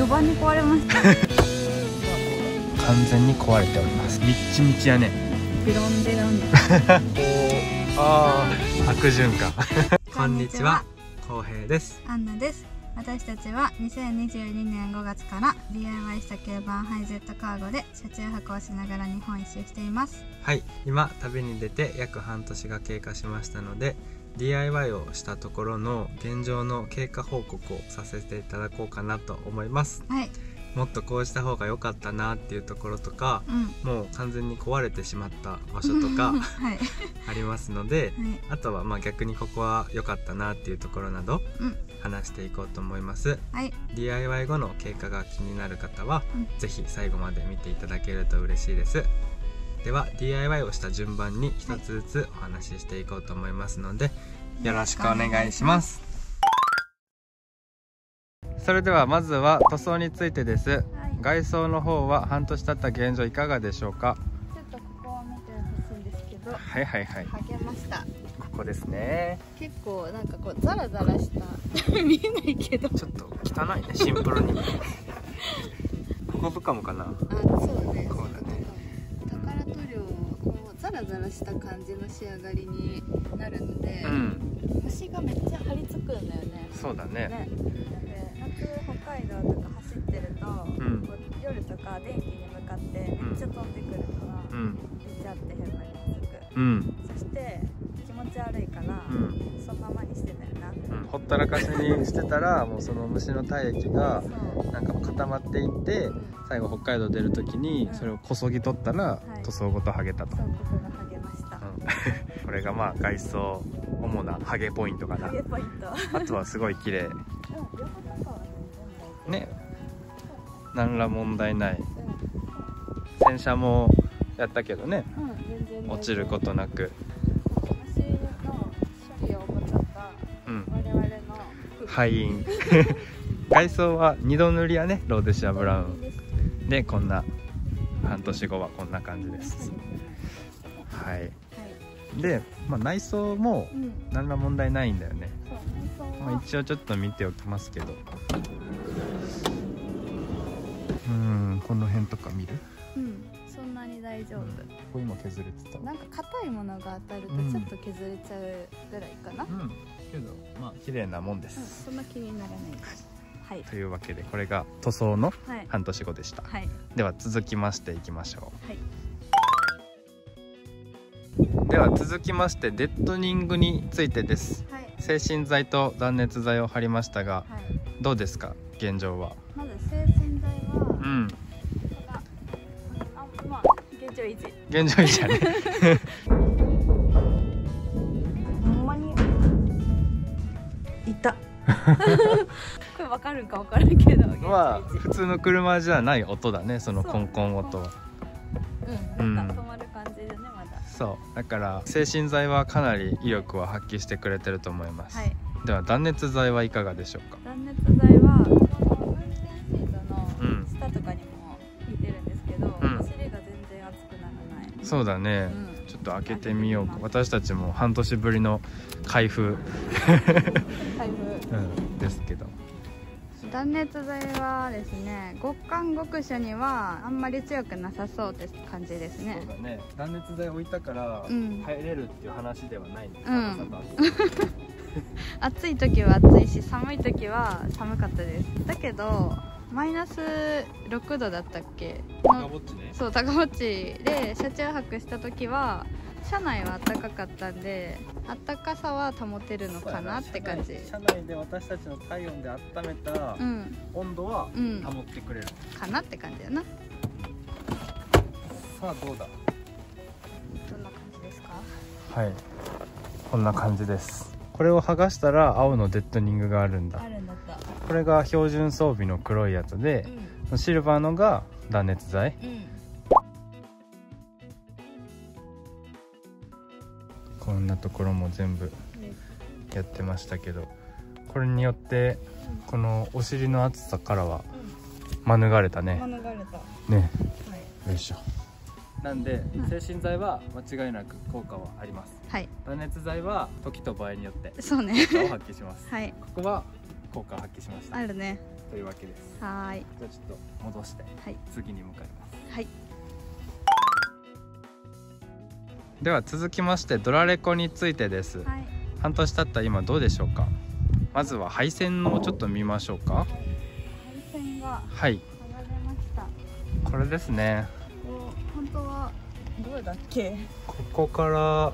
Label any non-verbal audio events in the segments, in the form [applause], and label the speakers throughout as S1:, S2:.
S1: 序盤に壊れました。
S2: 完全に壊れております。みっちみちやね。
S1: ベロンベロン。[laughs]
S2: ああ悪循環。[laughs]
S1: こんにちは。
S2: 浩平です。
S1: アンナです。私たちは2022年5月から DIY した軽バンハイゼットカーゴで車中泊をしながら日本一周しています。
S2: はい。今旅に出て約半年が経過しましたので DIY をしたところの現状の経過報告をさせていただこうかなと思います。
S1: はい。
S2: もっとこうした方が良かったなっていうところとか
S1: うん。
S2: もう完全に壊れてしまった場所とか [laughs]
S1: はい。
S2: ありますので [laughs]
S1: はい。
S2: あとはまあ逆にここは良かったなっていうところなど
S1: うん。
S2: 話していこうと思います。
S1: はい。
S2: DIY 後の経過が気になる方は、
S1: うん。
S2: ぜひ最後まで見ていただけると嬉しいですでは DIY をした順番に一つずつお話ししていこうと思いますので、よろしくお願いします。それではまずは塗装についてです。
S1: はい。
S2: 外装の方は半年経った現状いかがでしょうか？
S1: ちょっとここを見てほしいんですけど。
S2: はいはいはい。
S1: 剥げました。
S2: ここですね。
S1: 結構なんかこうザラザラした。[laughs] 見えないけど。
S2: ちょっと汚いねシンプルに。[laughs] こことかもかな？
S1: あそうね。
S2: こうだね
S1: ザラザラした感じの仕上がりになるので、
S2: うん
S1: 星がめっちゃ張り付くんだよね
S2: そうだね。
S1: ね。で夏北海道とか走ってると、う夜とか電気に向かってめっちゃ飛んでくるから、
S2: うん。
S1: 出ちゃってヘルメにつく。
S2: うん。
S1: そして気持ち悪いから、
S2: うん。
S1: そのままにしてたよな
S2: うんほったらかしにしてたらもうその虫の体液がなんか固まっていって
S1: うん
S2: 最後北海道出る時に
S1: うん。
S2: それをこそぎ取ったら
S1: い。
S2: 塗装ごと剥げたと、
S1: そう [laughs] こ
S2: れがまあ外装主なハゲポイントかな。あとはすごい綺麗。ね。何ら問題ない。洗車もやったけどね。落ちることなく敗因。[laughs] 外装は二度塗りやねローデシアブラウン。
S1: で
S2: こんな半年後はこんな感じです。はい。
S1: はい
S2: で、まあ、内装も
S1: うん。
S2: 何ら問題ないんだよね、
S1: そう内装は。
S2: まあ、一応ちょっと見ておきますけど。うんこの辺とか見る？
S1: うんなに大丈夫、
S2: ここ今削れてた。
S1: なんか硬いものが当たると
S2: うん。
S1: ちょっと削れちゃうぐらいかな、うん。
S2: うんけどまあ綺麗なもんです、
S1: そんな気にならない。ですはい。
S2: というわけでこれが塗装の
S1: はい。
S2: 半年後でした、
S1: はい。
S2: では続きましていきましょ
S1: はい、
S2: うでは続きましてデッドニングについてです。
S1: はい。
S2: 精神剤と断熱材を貼りましたが
S1: はい、
S2: どうですか？現状は。
S1: まず精神剤は、
S2: うん
S1: 現状維持
S2: やね
S1: ほんまにいた [laughs] これわかるんかわからんけど。
S2: まあ普通の車じゃない音だねそのコンコン音。は
S1: うん。なんか止まる感じでねまだ。
S2: そう。だから精神剤はかなり威力を発揮してくれてると思います、
S1: はい。
S2: では断熱材はいかがでしょうか？そうだね、
S1: うん。
S2: ちょっと開けてみようか。私たちも半年ぶりの開封、
S1: 開封。
S2: うん、ですけど。
S1: 断熱材はですね極寒極暑にはあんまり強くなさそうって感じですね。
S2: だね。断熱材置いたから
S1: うん。
S2: 入れるっていう話ではないんだ
S1: うん。[laughs] 暑い時は暑いし寒い時は寒かったです。だけどマイナス6度だったっけ？
S2: と
S1: の
S2: ぼっちね。
S1: そう高ぼっち。で車中泊した時は車内は暖かかったんで暖かさは保てるのかなって感じ。
S2: 車内で私たちの体温で温めた
S1: うん。
S2: 温度は
S1: うん。
S2: 保ってくれる、
S1: かなって感じだな。
S2: さあどうだ？
S1: どんな感じですか？
S2: はい。こんな感じです。これを剥がしたら青のデッドニングがあるんだ。
S1: あるんだった
S2: これが標準装備の黒いやつで
S1: う、ん。
S2: シルバーのが断熱材。
S1: うん。
S2: こんなところも全部やってましたけどこれによってこのお尻の厚さからは免れたね。
S1: 免れた。は
S2: ね
S1: い。
S2: よいしょ。なんで精神剤は間違いなく効果はあります。
S1: はい。
S2: 断熱材は時と場合によって
S1: そうね。
S2: 効果を発揮します。
S1: はい。
S2: ここは効果を発揮しました。
S1: あるね。
S2: というわけです。
S1: はーい。
S2: じゃあちょっと戻して
S1: はい。
S2: 次に向かいます。
S1: はい。
S2: では続きましてドラレコについてです。
S1: はい。
S2: 半年経った今どうでしょうか？まずは配線をちょっと見ましょうか。
S1: 配線が
S2: はい。
S1: 剥がれました。
S2: これですね。
S1: 本当はどうだっけ？
S2: ここから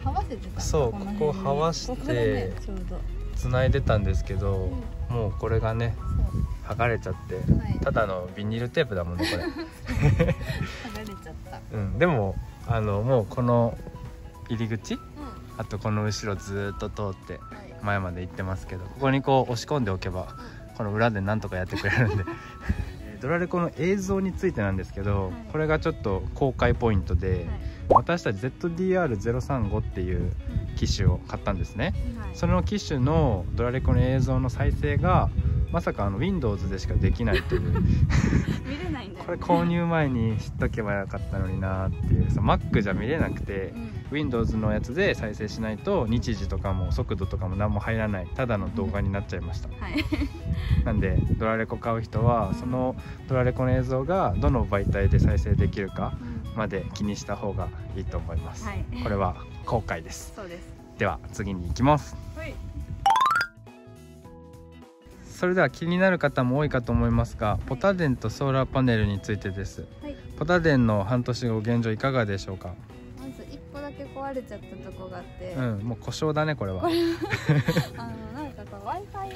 S2: そうここはわして
S1: ここだねちょうど。
S2: 繋いでたんですけど
S1: うん
S2: もうこれがね
S1: そ
S2: 剥がれちゃって
S1: うはい。
S2: ただのビニールテープだもんねこれ。
S1: 剥がれちゃった。
S2: うん。でもあのもうこの入り口
S1: うん。
S2: あとこの後ろずーっと通って
S1: はい。
S2: 前まで行ってますけどここにこう押し込んでおけばこの裏でなんとかやってくれるんで。[laughs] えードラレコの映像についてなんですけど、
S1: はい。
S2: これがちょっと公開ポイントで、
S1: はい
S2: 私たち ZDR035 っていう機種を買ったんですね。
S1: うん。はい。
S2: その機種のドラレコの映像の再生がまさかあの Windows でしかできないという。[laughs]
S1: 見れないんだよ
S2: これ購入前に知っとけばよかったのになっていう。そう Mac じゃ見れなくて
S1: うん。
S2: Windows のやつで再生しないと日時とかも速度とかも何も入らない。ただの動画になっちゃいました。
S1: はい。[laughs]
S2: なんでドラレコ買う人はそのドラレコの映像がどの媒体で再生できるかまで気にした方がいいと思います、
S1: はい。
S2: これは後悔です。
S1: そうです。
S2: では次に行きます。
S1: はい。
S2: それでは気になる方も多いかと思いますがポタ電とソーラーパネルについてです。
S1: はい。
S2: ポタ電の半年後現状いかがでしょうか？
S1: まず一個だけ壊れちゃったとこがあって、
S2: うんもう故障だねこれは。[laughs]
S1: あのなんかこう w i f i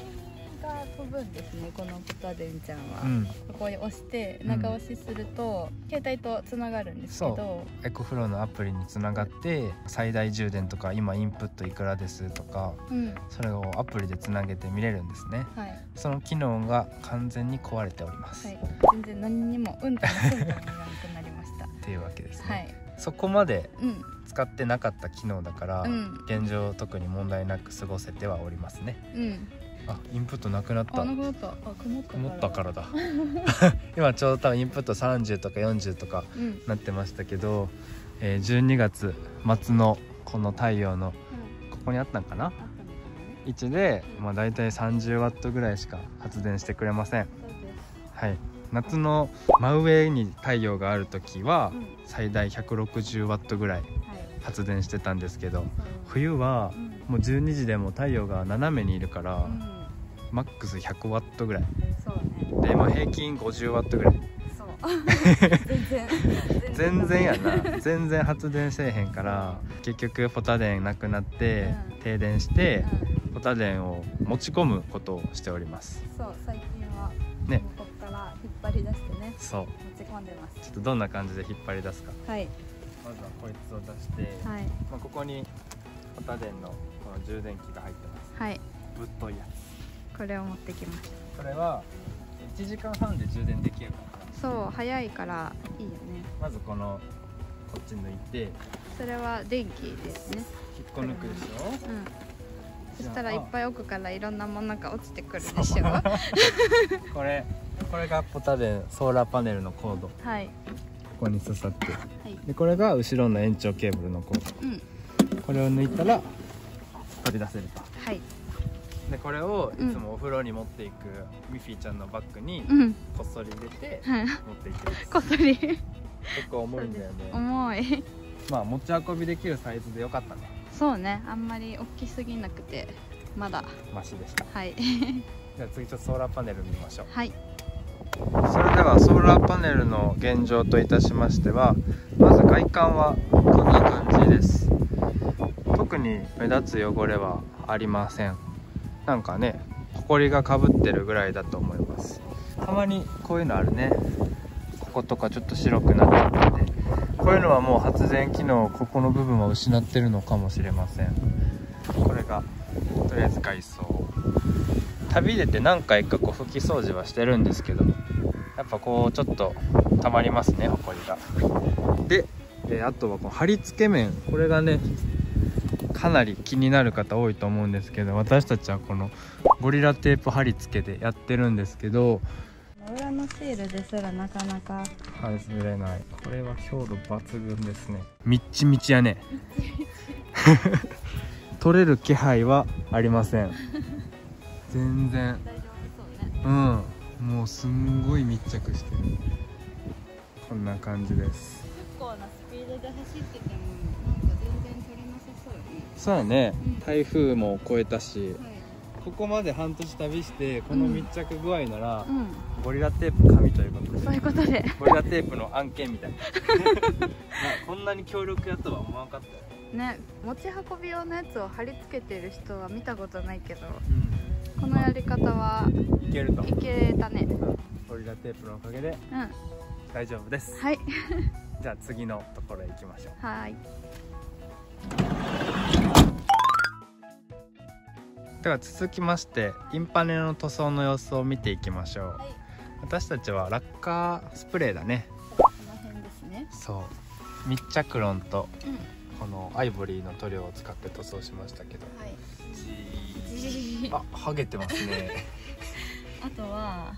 S1: が飛ぶんですねこのポタデンちゃんは、
S2: うん。
S1: ここに押して
S2: うん
S1: 長押しすると、携帯とつながるんですけど。
S2: エコフローのアプリにつながって最大充電とか今インプットいくらですとか
S1: うん。
S2: それをアプリでつなげて見れるんですね。
S1: はい、
S2: その機能が完全に壊れております、
S1: はい、全然何にもうんともすんとも言わなくなりました。
S2: っていうわけですね、
S1: はい。
S2: そこまで
S1: うん。
S2: 使ってなかった機能だから、
S1: うん。
S2: 現状特に問題なく過ごせてはおりますね。
S1: うん
S2: あインプットなくなった。
S1: あなくなった。あ曇ったから。
S2: だ。[laughs] [laughs] 今ちょうど多分インプット30とか40とか
S1: うん。
S2: なってましたけど、えー12月末のこの太陽のここにあったんかな？位置で、まあ、大体30ワットぐらいしか発電してくれません。はい。夏の真上に太陽がある時は
S1: うん。
S2: 最大160ワットぐらい
S1: はい。
S2: 発電してたんですけど冬は
S1: うん
S2: もう12時でも太陽が斜めにいるから、
S1: うん。
S2: マックス100ワットぐらい。
S1: そうね。
S2: で、まあ、平均50ワットぐらい。
S1: そう。全然。
S2: 全然やな。全然。発電せえへんから結局ポタ電なくなって
S1: うん。
S2: 停電して
S1: うん。
S2: ポタ電を持ち込むことをしております。
S1: そう最近は。
S2: ね。
S1: ここから引っ張り出してね。
S2: そう。
S1: 持ち込んでます。
S2: ちょっとどんな感じで引っ張り出すか。
S1: はい。
S2: まずはこいつを出して、
S1: はい。
S2: まあ、ここにポタ電のこの充電器が入ってます。
S1: はい。
S2: ぶっといや
S1: これを持ってきまし
S2: つこれは1時間半で充電できるから。
S1: たそう早いからいいよね。
S2: まずこのこっち抜いて。引っ
S1: それは電気ですね。
S2: こ抜くでしょ。
S1: うん。そしたらいっ
S2: い
S1: ぱい奥からいろんなものが落ちてくるでしょ。[laughs]
S2: これこれがポタ電ソーラーパネルのコード。こ
S1: はい。
S2: こに刺さって。
S1: はい。
S2: でこれが後ろの延長ケーブルのコー
S1: うん。
S2: ドこれを抜いたら取り出せると。
S1: はい。
S2: でこれをい
S1: うん。
S2: つもお風呂に持っていくミッフィーちゃんのバッグに
S1: うん。
S2: こっそり入れて
S1: はい。
S2: 持っていきます
S1: こっそり。
S2: 結構重いんだよね。
S1: 重い。
S2: まあ持ち運びできるサイズでよかったね。
S1: そうね。あんまり大きすぎなくてまだ。
S2: マシでした。
S1: はい。[laughs]
S2: じゃあ次ちょっとソーラーパネル見ましょう。
S1: はい。
S2: それではソーラーパネルの現状といたしましてはまず外観はこんな感じです。特に目立つ汚れはありません。なんかねホコリがかぶってるぐらいだと思います。たまにこういうのあるね。こことかちょっと白くなっちゃって。てこういうのはもう発電機能ここの部分は失ってるのかもしれません。これがとりあえず外装。旅出て何回かこう拭き掃除はしてるんですけどやっぱこうちょっとたまりますねほこりがで、あとはこの貼り付け面。これがねかなり気になる方多いと思うんですけど私たちはこのゴリラテープ貼り付けでやってるんですけど
S1: 裏のシールですらなかなか。
S2: 外れない。これは強度抜群ですね。みっちみちやね。取れる気配はありません。全然。
S1: 大丈夫そうね。
S2: うん。もうすんごい密着してる。こんな感じです。
S1: 結構なスピードで走っててそう
S2: やね。
S1: うん。
S2: 台風も越えたし
S1: はい。
S2: ここまで半年旅してこの密着具合なら、
S1: うん。
S2: ゴリラテープ神ということで。
S1: そういうことで。
S2: ゴリラテープの案件みたいな。[laughs] こんなに協力やとは思わなかったよ、
S1: ね持ち運び用のやつを貼り付けてる人は見たことないけど
S2: う
S1: このやり方は
S2: ん、いけると。
S1: いけたね。
S2: ゴリラテープのおかげで大丈夫です。
S1: い。[laughs]
S2: じゃあ次のところへ行きましょう。
S1: はい
S2: では続きましてインパネの塗装の様子を見ていきましょう、
S1: はい。
S2: 私たちはラッカースプレーだね。
S1: この辺ですね。
S2: そう。密着ロンと
S1: うん。
S2: このアイボリーの塗料を使って塗装しましたけど。
S1: はい。
S2: あ剥げてますね。[laughs]
S1: あとは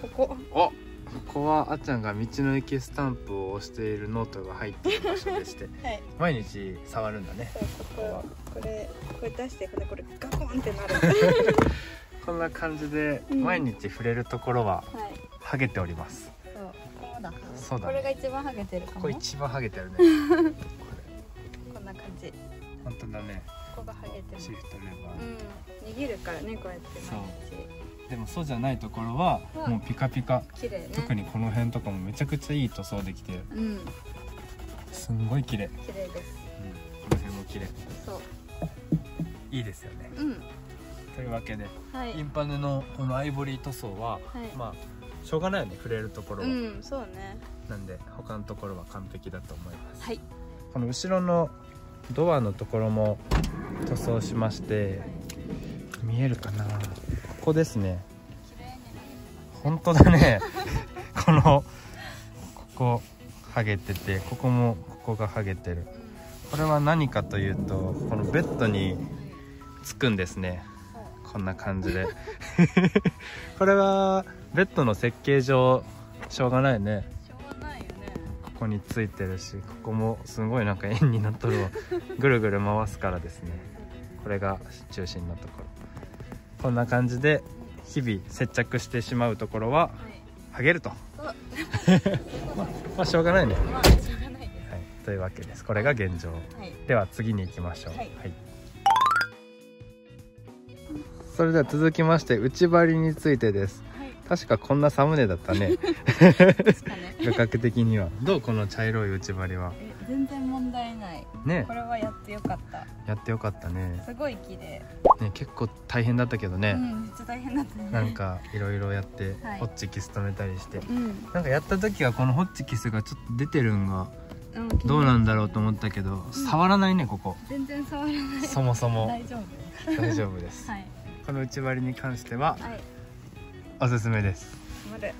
S1: ここ。
S2: おここはあっちゃんが道の駅スタンプを押しているノートが入っている場所でして [laughs]
S1: はい。
S2: 毎日触るんだね。
S1: そうこここれこれ出してこれこれガコンってなる。[laughs]
S2: こんな感じで
S1: うん。
S2: 毎日触れるところは
S1: はい。
S2: 剥げております。
S1: そう。こうだ。
S2: そうだね。
S1: これが一番ハゲてるかも。
S2: ここ一番剥げてるね。[laughs]
S1: こんな感じ。
S2: 本当だね。
S1: ここがハゲてる。
S2: シフトレバー。
S1: うん。握るからねこうやって毎日
S2: でもそうじゃないところは
S1: はい。
S2: もうピカピカ。
S1: ね。
S2: 特にこの辺とかもめちゃくちゃいい塗装できてる
S1: うん。
S2: すんごい綺麗、
S1: 綺麗です。
S2: この辺も綺麗。
S1: そう。
S2: いいですよね。
S1: うん。
S2: というわけで
S1: はい。
S2: インパネのこのアイボリー塗装は、
S1: はい。
S2: まあしょうがないよね触れるところは、
S1: うんそうね。
S2: なんで他のところは完璧だと思います、
S1: はい。
S2: この後ろのドアのところも塗装しまして見えるかな？ここですね。本当だね。[laughs] このここ剥げててここもここが剥げてる。これは何かというとこのベッドにつくんですね。こんな感じで。[laughs] これはベッドの設計上しょうがないね。ここについてるしここもすごいなんか円になっとるわ。ぐるぐる回すからですね。これが中心のところこんな感じで日々接着してしまうところは
S1: はい。
S2: 剥げると。
S1: そう [laughs]
S2: まあしょうがないね、は
S1: まあしょうがないです
S2: い、というわけです。これが現状。
S1: はい。
S2: では次に行きましょう。
S1: はい。
S2: それでは続きまして内張りについてです。
S1: はい。
S2: 確かこんなサムネだったね。[laughs]
S1: ね。[laughs]
S2: 画角的には。どうこの茶色い内張りは？
S1: え全然問題ない。
S2: ね。
S1: これはやってよかった。
S2: やってよかったね。
S1: すごい綺麗
S2: ね結構大変だったけどね、
S1: うんめっちゃ大変だったね。
S2: なんかいろいろやって、
S1: はい。
S2: ホッチキス止めたりして。
S1: うん、
S2: なんかやった時はこのホッチキスがちょっと出てるんが
S1: うん、
S2: どうなんだろうと思ったけど、触らないねここ。
S1: 全然触らない。
S2: そもそも。
S1: 大丈夫。
S2: 大丈夫です、[laughs]
S1: はい。
S2: この内張りに関しては
S1: はい。
S2: おすすめです。
S1: 丸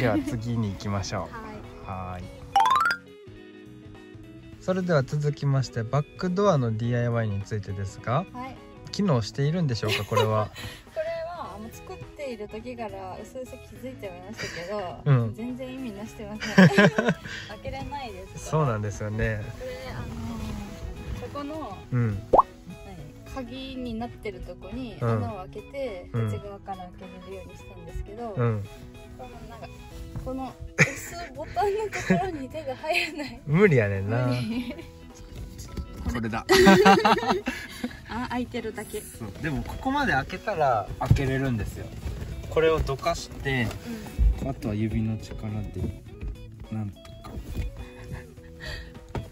S2: では次に行きましょう。[laughs]
S1: はい。
S2: はーいそれでは続きましてバックドアの DIY についてですが
S1: はい。
S2: 機能しているんでしょうかこれは？[laughs]
S1: これはあの作っている時からうすうす気づいてはいましたけど、
S2: うん。
S1: 全然意味なしてません開けれないです
S2: そうなんですよね。
S1: これあのそこの
S2: うん。
S1: 何鍵になってるとこに
S2: うん。
S1: 穴を開けて、
S2: うん。
S1: 内側から開けれるようにしたんですけど、
S2: うん。
S1: このなんかこの押すボタンのところに手が入らない。
S2: 無理やねんな。これだ。[laughs]
S1: あ開いてるだけ、
S2: そう。でもここまで開けたら開けれるんですよ。これをどかしてあとは指の力でなんとか。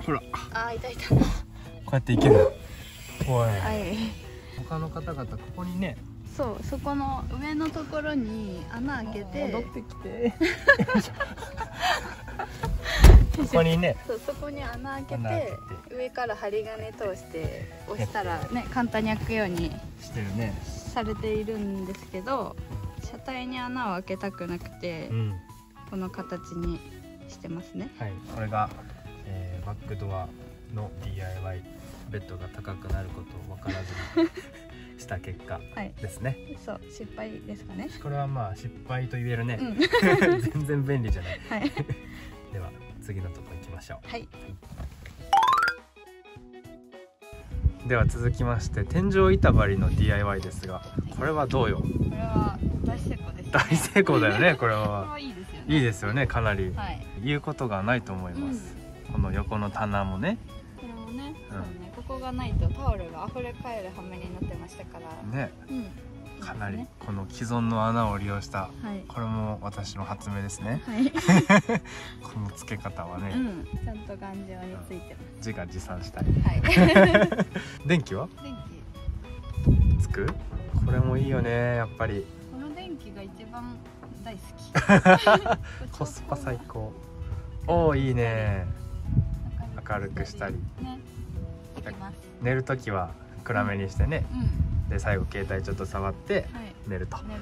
S2: ほら。こ
S1: あ開いた開いた。
S2: うやっていける。おい
S1: はい。
S2: 他の方々ここにね
S1: そうそこの上のところに穴開けて。
S2: 戻ってきて。[laughs] ここにね。
S1: そうそこに穴開けて上から針金通して押したらね簡単に開くように
S2: してるね。
S1: されているんですけど車体に穴を開けたくなくて
S2: うん。
S1: この形にしてますね。
S2: はい。これが、えーバックドアの DIY ベッドが高くなることを分からずに [laughs] した結果
S1: はい。
S2: ですね。
S1: そう失敗ですかね。
S2: これはまあ失敗と言えるね。
S1: う、ん。[laughs]
S2: 全然便利じゃない。
S1: はい。[laughs]
S2: では次のとこ行きましょ
S1: はい、
S2: うでは続きまして天井板張りの DIY ですがこれはどうよ？
S1: これは大成功です
S2: 大成功だよね [laughs] これは。
S1: はいいですよね。
S2: いいですよねかなり。
S1: はい。
S2: 言うことがないと思います、この横の棚もね
S1: これもね、
S2: うん。
S1: そうね。ここがないとタオルが溢れ返る羽目になってましたから。
S2: ね。
S1: うん。
S2: かなりこの既存の穴を利用した
S1: はい。
S2: これも私の発明ですね。
S1: はい、[laughs]
S2: この付け方はね、
S1: うん、ちゃんと頑丈について
S2: 自画自賛したい。
S1: ます。はい。[laughs]
S2: 電気は？
S1: 電気、
S2: つく？これもいいよねやっぱり。
S1: この電気が一番大好き。[laughs]
S2: コスパ最高。おおいいね
S1: 明
S2: 明るくしたり
S1: ね。
S2: 寝るときは暗めにしてね
S1: うん。
S2: で最後携帯ちょっと触って
S1: はい。
S2: 寝ると
S1: 寝る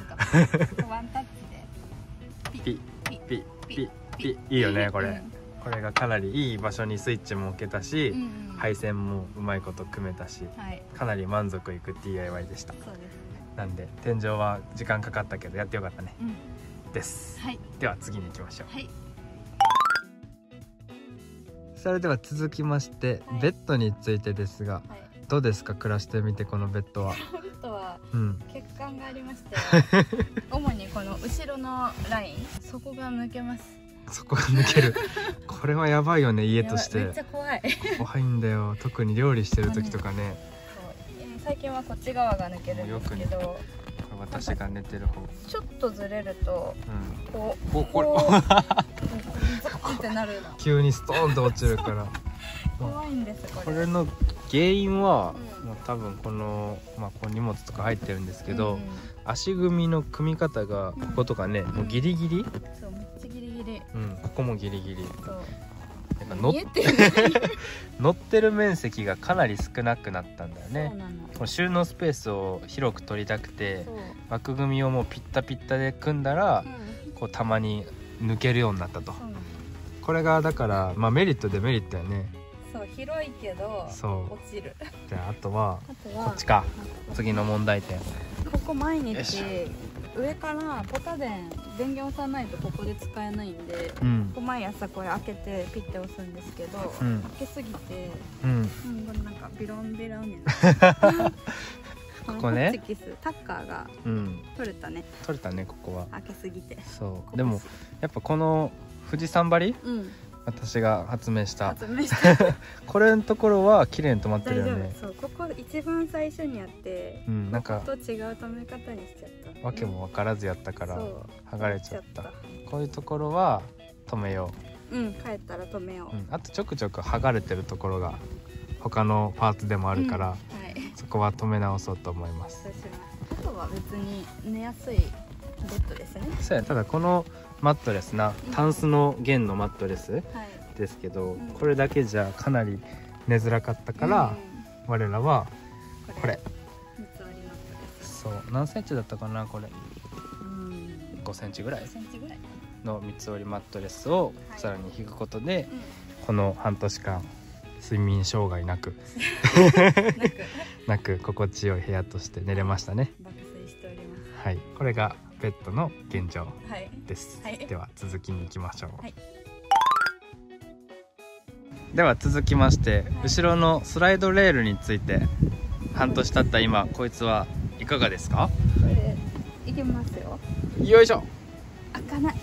S1: と。[laughs] ワンタッチで。
S2: ピ
S1: ピ
S2: ピピピいいよねこれ、
S1: うん
S2: これがかなりいい場所にスイッチも置けたし、
S1: うんうん。
S2: 配線もうまいこと組めたし
S1: はい。
S2: かなり満足いく DIY でした
S1: そうです。
S2: なんで天井は時間かかったけどやってよかったね
S1: うん。
S2: です
S1: はい。
S2: では次に行きましょう
S1: はい。
S2: それでは続きまして、
S1: はい。
S2: ベッドについてですが
S1: はい。
S2: どうですか暮らしてみてこのベッドは？[laughs]
S1: ベッドは
S2: うん。
S1: 血管がありまして、[laughs] 主にこの後ろのライン、そこが抜けます。
S2: そこが抜ける。[laughs] これはやばいよね家とし
S1: やばい。め
S2: て
S1: っちゃ怖い。
S2: 怖いんだよ。特に料理してる時とかね。
S1: そう。最近はこっち側が抜けるんですけど
S2: 私が寝てる方。
S1: ちょっとずれると
S2: うん。
S1: こう
S2: おこれ
S1: ってなるの。
S2: 急にストーンと落ちるから。[laughs]
S1: 怖いんですこれ。
S2: これの原因は、
S1: うん。
S2: もう多分この、まあ、こう荷物とか入ってるんですけど、
S1: うん
S2: 足組みの組み方がこことかね、もうギリギリ、
S1: そうめっちゃギリギリ。
S2: うん、ここもギリギリ。
S1: そう
S2: 乗っ [laughs] 乗ってる面積がかなり少なくなったんだよね。収納スペースを広く取りたくて枠組みをもうピッタピッタで組んだら
S1: うん。
S2: こうたまに抜けるようになったと。これがだから、まあ、メリットデメリットやね。
S1: そう広いけど
S2: そ
S1: 落ちる。
S2: うじゃああとは
S1: あとは
S2: こっちか。次の問題点。
S1: ここ毎日上からポタ電電源押さないとここで使えないんで
S2: うん。
S1: ここ毎朝これ開けてピッて押すんですけど、
S2: うん。
S1: 開けすぎて
S2: うん。
S1: うん、なんかビロンビロンになる。[laughs]
S2: ここね。
S1: タッカーが
S2: うん。
S1: 取れたね。
S2: 取れたねここは。
S1: 開けすぎて。
S2: そう。でもやっぱこの富士山張り？
S1: うん
S2: 私が発明した。
S1: 発明した。[laughs]
S2: これのところは綺麗に止まってるよね。
S1: 夫。そうここ一番最初にやって
S2: うんなんか
S1: と違う止め方にしちゃった。
S2: わけも分からずやったから剥がれちゃった。
S1: し
S2: こういうところは止めよ
S1: う。ん帰ったら止めよ
S2: う、うん、あとちょくちょく剥がれてるところが他のパーツでもあ
S1: あ
S2: るから、
S1: はい。
S2: そこは止め直そうと思います。
S1: あとは別に寝やすいベッドですね。
S2: そうやただこのマットレスなタンスの弦のマットレス
S1: はい。
S2: ですけど、
S1: ん。
S2: これだけじゃかなり寝づらかったから、我らは
S1: うん
S2: これ。そう。何センチだったかなこれ。
S1: うん。
S2: 5センチぐらい
S1: 5センチぐらい。
S2: の三つ折りマットレスを
S1: はい。
S2: さらに引くことで、
S1: う
S2: この半年間睡眠障害なく。
S1: ん [laughs] [laughs] なく
S2: 心地よい部屋として寝れましたね。
S1: 爆睡しておりま
S2: はい。これがベッドの現状
S1: すはい。
S2: です、
S1: はい。
S2: では続きに行きましょう、
S1: はい。
S2: では続きまして、
S1: はい。
S2: 後ろのスライドレールについて半年経った今こいつはいかがですか？
S1: これいけますよ。
S2: よいしょ、
S1: 開かない。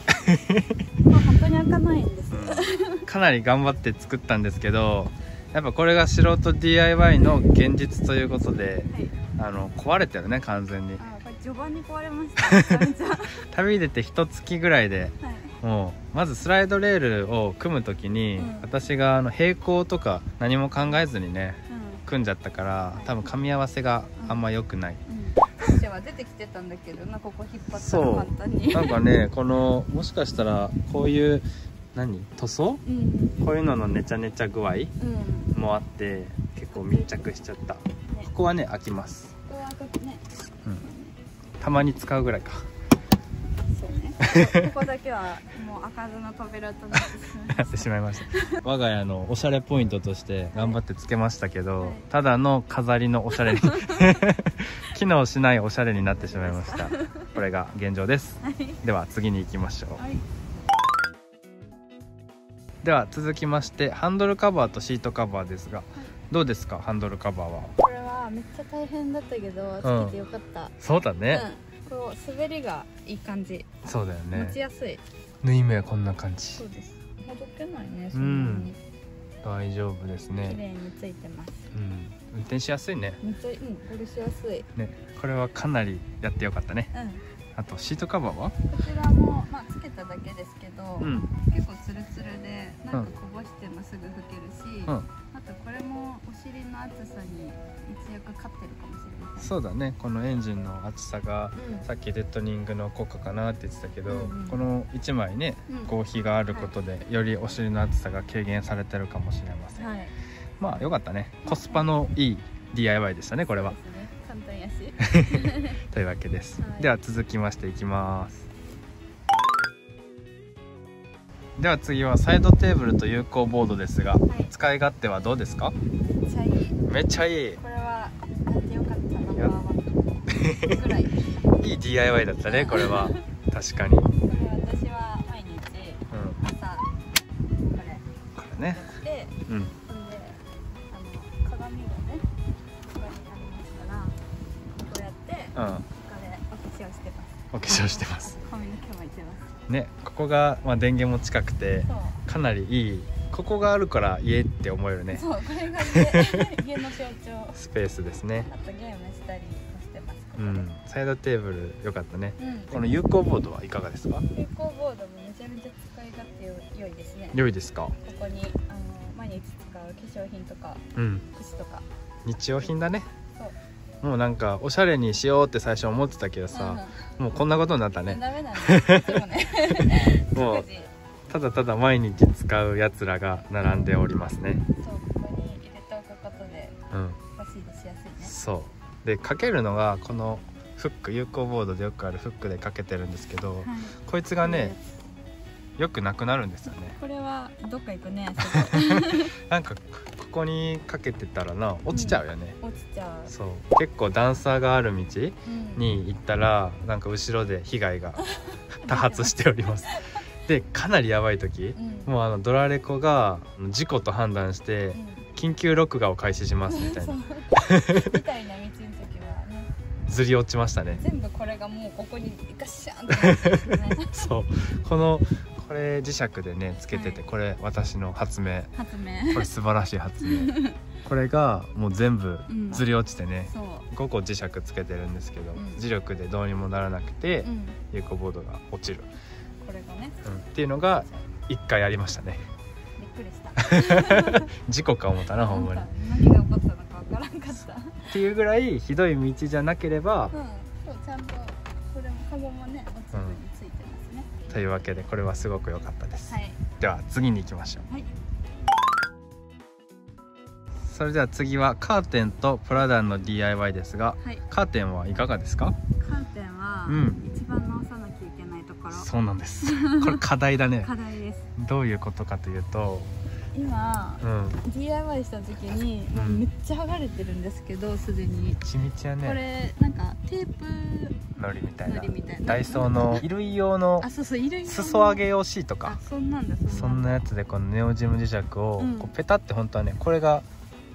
S1: [laughs] まあ本当に開かないんです、
S2: かなり頑張って作ったんですけどやっぱこれが素人 DIY の現実ということで
S1: はい。
S2: あの壊れてるね完全に [laughs]
S1: 序盤に壊れました
S2: 旅出て一月ぐらいで
S1: い。
S2: もうまずスライドレールを組む時に、
S1: うん。
S2: 私があの平行とか何も考えずにね
S1: う
S2: 組んじゃったから多分噛み合わせがあんま良くない、
S1: ん。うん出てきてたんだけどなここ引っ張ったら簡単に。
S2: なんかねこのもしかしたらこういう何？塗装？
S1: うん。
S2: こういうののネチャネチャ具合
S1: うん。
S2: もあって結構密着しちゃった。ここはね開きます。
S1: ここは開くね
S2: たまに使うぐらいか。
S1: そうね。ここだけはもう開かずの扉となってしまい
S2: ました。我が家のおしゃれポイントとして頑張ってつけましたけど、
S1: はい。
S2: ただの飾りのおしゃれに [laughs] 機能しないおしゃれになってしまいました。これが現状です。
S1: はい。
S2: では次に行きましょう。
S1: はい。
S2: では続きましてハンドルカバーとシートカバーですがどうですか？ハンドルカバーは
S1: めっちゃ大変だったけどつけてよかった、
S2: そうだね、
S1: うんこう滑りがいい感じ、
S2: そうだよ
S1: 持ち
S2: ね
S1: やすい。
S2: 縫い目はこんな感じ。
S1: そうです。ほどけないねそんなに。
S2: 大丈夫です
S1: 綺
S2: ね
S1: 麗についてます。
S2: うん。運転しやすいね。
S1: めっちゃうんこれしやすい。
S2: ね。これはかなりやってよかったね。
S1: うん。
S2: あとシートカバーは？
S1: こちらもまあつけただけですけど、
S2: うん。
S1: 結構ツルツルでなんかこぼしてもすぐ拭けるし、
S2: うん。
S1: あとこれもお尻の厚さに一躍勝ってるかもしれません。
S2: そうだね。このエンジンの厚さが
S1: うん。
S2: さっきデッドニングの効果かなって言ってたけど、
S1: うんうん。
S2: この1枚ね
S1: うん。
S2: 合皮があることで、よりお尻の厚さが軽減されてるかもしれません、
S1: はい。
S2: まあよかったね。コスパのいい DIY でしたねこれは。
S1: ね簡単やし。[laughs]
S2: というわけです、
S1: はい。
S2: では続きましていきますでは次はサイドテーブルと有効ボードですが、
S1: い。
S2: 使い勝手はどうですか？
S1: めっちゃいい。
S2: めっちゃいい。
S1: これはやってよかったナンバーワンぐらいこ
S2: いい DIY だったねこれは。[laughs] 確かに、うん、こ
S1: れ私は毎日朝これ
S2: れね。
S1: やって
S2: うん。
S1: ほんであの鏡がねここにありますからこうやって
S2: うん。
S1: これお化粧してます。
S2: お化粧してます。[laughs]
S1: 髪の毛巻いてます
S2: ねここが、まあ、電源も近くてかなりいい。ここがあるから家って思えるね。
S1: そうこれが家 [laughs] 家の象徴。
S2: スペースですね。
S1: あとゲームしたりもしてます
S2: うん。サイドテーブル良かったね。
S1: うん。
S2: この有効ボードはいかがですか？
S1: 有効ボードもめちゃめちゃ使い勝手よ良いですね。
S2: 良いですか？
S1: ここにあの毎日使う化粧品とか
S2: うん。
S1: 櫛とか。
S2: 日用品だね。
S1: そう
S2: もうなんかおしゃれにしようって最初思ってたけどさ、もうこんなことになった
S1: うん、
S2: ね。
S1: ダメなんでね。[laughs]
S2: もうただただ毎日使うやつらが並んでおりますね。
S1: そうここに入れておくことで
S2: うん。
S1: お尻しやすいね。
S2: そう。でかけるのがこのフック有効ボードでよくあるフックでかけてるんですけど、
S1: はい。
S2: こいつがねよくなくなるんですよね。
S1: これはどっか行くね。[laughs]
S2: なんかここにかけてたらな落ちちゃうよね、
S1: 落ちちゃう、
S2: そう。結構段差がある道
S1: うん、
S2: に行ったらなんか後ろで被害が [laughs] 多発しております。でかなりやばい時
S1: うん。
S2: もうあのドラレコが事故と判断して
S1: うん。
S2: 緊急録画を開始しますみたいな。[laughs]
S1: みたいな道の時はね。
S2: ずり落ちましたね。
S1: 全部これがもうここにガッシャンってね。
S2: そう。このこれ磁石でねつけてて、
S1: はい。
S2: これ私の発明。
S1: 発明。
S2: これ素晴らしい発明。[laughs] これがもう全部
S1: うん。
S2: ずり落ちてね、
S1: そう。
S2: 5個磁石つけてるんですけど、
S1: うん。
S2: 磁力でどうにもならなくて
S1: う、ん。
S2: 有効ボードが落ちる、
S1: これがね。
S2: うん。っていうのが1回ありましたね。
S1: びっくりした。[laughs]
S2: 事故か思ったな [laughs] ほんまに。
S1: な
S2: っ
S1: んか何が起こったのかわからんかった。
S2: ていうぐらいひどい道じゃなければ、
S1: うん。そうちゃんとこれもカゴもね
S2: というわけでこれはすごく良かったです、
S1: はい。
S2: では次に行きましょう。
S1: はい。
S2: それでは次はカーテンとプラダンの DIY ですが
S1: はい。
S2: カーテンはいかがですか？
S1: カーテンは
S2: うん。
S1: 一番直さなきゃいけないところ、
S2: そうなんです。[laughs] これ課題だね。
S1: 課題です。
S2: どういうことかというと
S1: 今
S2: うん。
S1: DIY した時にもうめっちゃ剥がれてるんですけどすでに。
S2: ちみちや
S1: こ
S2: ね
S1: れなんかテープ
S2: のりみたいな。ダイソーの衣類用の
S1: あそうそう衣類用の
S2: 裾上げ用シート
S1: あ
S2: か
S1: そんなんだ。
S2: そんなやつでこのネオジム磁石を
S1: うん。
S2: こうペタって本当はねこれが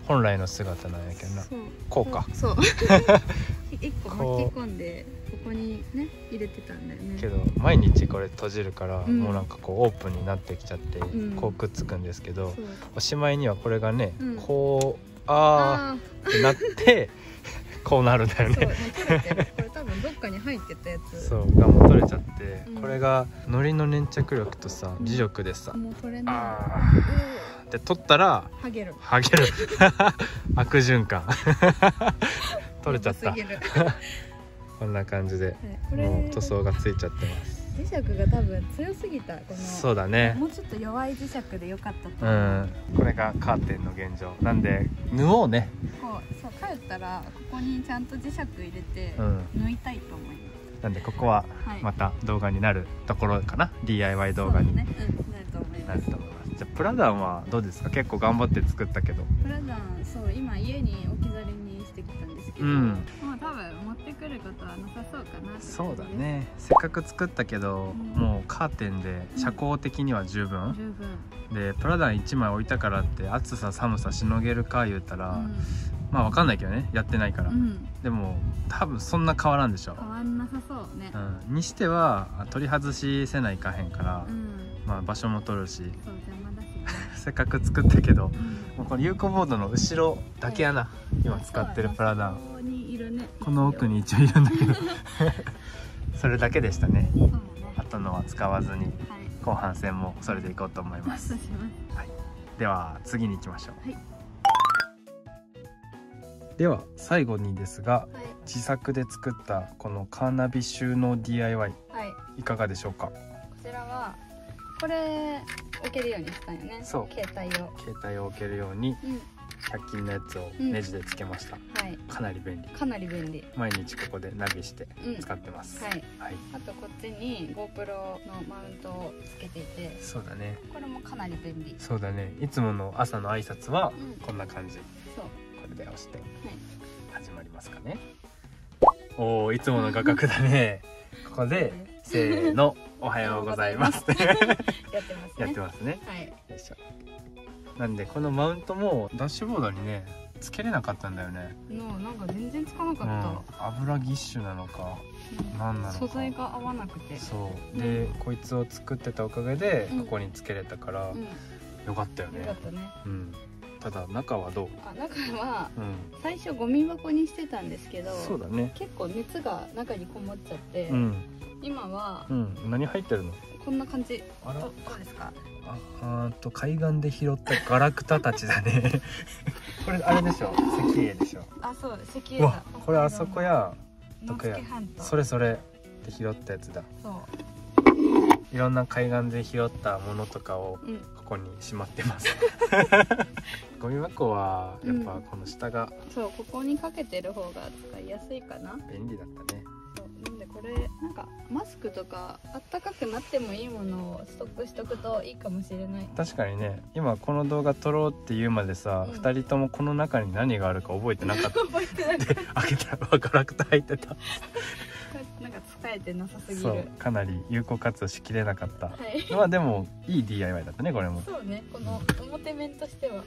S2: 本来の姿なんやけどな。こうか。
S1: そう。[laughs] [laughs] 一個巻き込んでここにね入れてたんだよね。
S2: けど毎日これ閉じるから
S1: うん。
S2: もうなんかこうオープンになってきちゃって
S1: ん。
S2: こうくっつくんですけどおしまいにはこれがね
S1: うん。
S2: こうあ
S1: あ
S2: ー。ってなって [laughs] こうなるんだよね。
S1: これ多分どっかに入ってたやつ。
S2: そうがもう取れちゃって
S1: うん。
S2: これがのりの粘着力とさ
S1: うん。
S2: 磁力でさ
S1: もう取れない
S2: あー。って取ったら
S1: はげる。
S2: はげる。[laughs] 悪循環。[laughs] 取れちゃったこんな感じで
S1: はい
S2: もう塗装がついちゃってます。
S1: 磁石が多分強すぎた。この
S2: そうだね。
S1: もうちょっと弱い磁石でよかったと
S2: う
S1: 思う、
S2: ん。これがカーテンの現状。なんで縫おうね。
S1: こうそう帰ったらここにちゃんと磁石入れて
S2: うん。
S1: 縫いたいと思いま
S2: なんでここは
S1: す、はい。
S2: また動画になるところかな？DIY 動画に。
S1: ね、うん、なると思います。
S2: じゃあプラダンはどうですか？結構頑張って作ったけど。
S1: プラダンそう今家に置き去りにしてきたんですけど、
S2: うん。
S1: もう多分持ってくることはなさそうかな
S2: そうだね。せっかく作ったけど、
S1: うん。
S2: もうカーテンで遮光的には十分、
S1: 十分、
S2: でプラダン1枚置いたからって暑さ寒さしのげるか言うたら、
S1: うん。
S2: まあわかんないけどね。やってないから、
S1: うん。
S2: でも多分そんな変わらんでしょ、
S1: 変わんなさそうね。
S2: うん、にしてはあ取り外しせないかへんから、
S1: うん。
S2: まあ場所も取るし。
S1: そう
S2: せっかく作ったけど
S1: うん
S2: もうこの有効ボードの後ろだけやな、今使ってるプラダン。
S1: ここにいるね。
S2: この奥に一応いるんだけど。[laughs] それだけでしたね。
S1: ね。
S2: あとのは使わずに
S1: はい。
S2: 後半戦もそれでいこうと思います。
S1: します。
S2: では次に行きましょう、
S1: はい。
S2: では最後にですが
S1: はい。
S2: 自作で作ったこのカーナビ収納 DIY
S1: はい。
S2: いかがでしょうか？
S1: こちらはこれ置けるようにしたんよね。
S2: そう。
S1: 携帯を。
S2: 携帯を置けるように
S1: うん。
S2: 100均のやつを
S1: うん。
S2: ネジでつけました、
S1: はい。
S2: かなり便利。
S1: かなり便利。
S2: 毎日ここでナビして
S1: うん。
S2: 使ってます、
S1: はい。
S2: はい。
S1: あとこっちに GoPro のマウントをつけていて。
S2: そうだね。
S1: これもかなり便利。
S2: そうだね。いつもの朝の挨拶は
S1: うん。
S2: こんな感じ。
S1: そう。
S2: これで押して
S1: はい。
S2: 始まりますかね。おおいつもの画角だね。ここでせーの。おはようございます。[laughs]
S1: やってますね。
S2: やってますね。
S1: はい。
S2: よいしょ。なんでこのマウントもダッシュボードにねつけれなかったんだよね。
S1: のなんか全然つかな
S2: うん。
S1: かっ
S2: 油ぎっしゅなのか
S1: た、
S2: 何なのか。
S1: 素材が合わなくて。
S2: そう。でこいつを作ってたおかげで
S1: うん。
S2: ここにつけれたから
S1: うん。
S2: よかったよね。
S1: よかったね。
S2: うん。ただ中はどう？
S1: あ中は
S2: うん。
S1: 最初ゴミ箱にしてたんですけど
S2: そうだね。
S1: 結構熱が中にこもっちゃって、
S2: うん
S1: 今は
S2: うん。何入ってるの？
S1: こんな感じ。
S2: あら。
S1: どどうですか？
S2: ああーと海岸で拾ったガラクタたちだね。[laughs] これあれでしょ？石英でしょ？
S1: あそう石
S2: うわ
S1: 英だ
S2: これあそこや。
S1: 野付半島。
S2: それそれで拾ったやつだ。
S1: そう。
S2: いろんな海岸で拾ったものとかを
S1: うん。
S2: ここにしまってます。[laughs] ゴミ箱はやっぱこの下が
S1: そうここにかけてる方が使いやすいかな。
S2: 便利だったね
S1: これなんかマスクとかあったかくなってもいいものをストックしとくといいかもしれない。
S2: 確かにね。今この動画撮ろうって言うまでさ、
S1: うん。
S2: 2人ともこの中に何があるか覚えてなかった。[laughs]
S1: 覚えてない
S2: で開けたらガラクタ入ってた。
S1: なんか使えてなさすぎる。
S2: そうかなり有効活用しきれなかった。
S1: はい。
S2: まあでもいい DIY だったねこれも。
S1: そうね。この表面としては。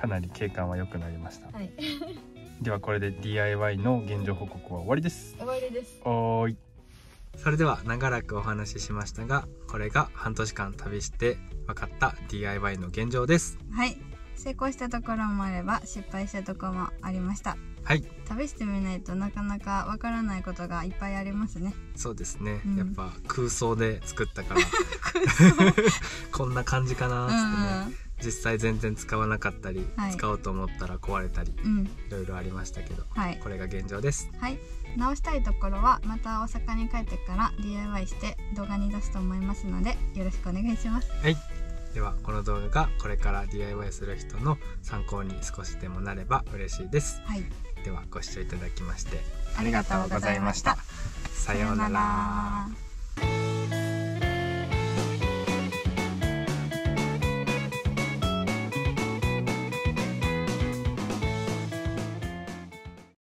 S2: かなり景観は良くなりました。
S1: はい。
S2: ではこれで DIY の現状報告は終わりです。
S1: 終わりです。
S2: おーいそれでは長らくお話ししましたがこれが半年間旅して分かった DIY の現状です。
S1: はい。成功したところもあれば失敗したところもありました。
S2: はい。
S1: 試してみないとなかなかわからないことがいっぱいありますね。
S2: そうですね、
S1: うん。
S2: やっぱ空想で作ったから。[laughs] [laughs] こんな感じかなーっつってね、実際全然使わなかったり、
S1: はい。
S2: 使おうと思ったら壊れたり
S1: うん。うん
S2: いろいろありましたけど
S1: はい。
S2: これが現状です。
S1: はい。直したいところはまた大阪に帰ってから DIY して動画に出すと思いますのでよろしくお願いします。
S2: はい。ではこの動画がこれから DIY する人の参考に少しでもなれば嬉しいです。
S1: はい。
S2: ではご視聴いただきまして
S1: ありがとうございました。さようなら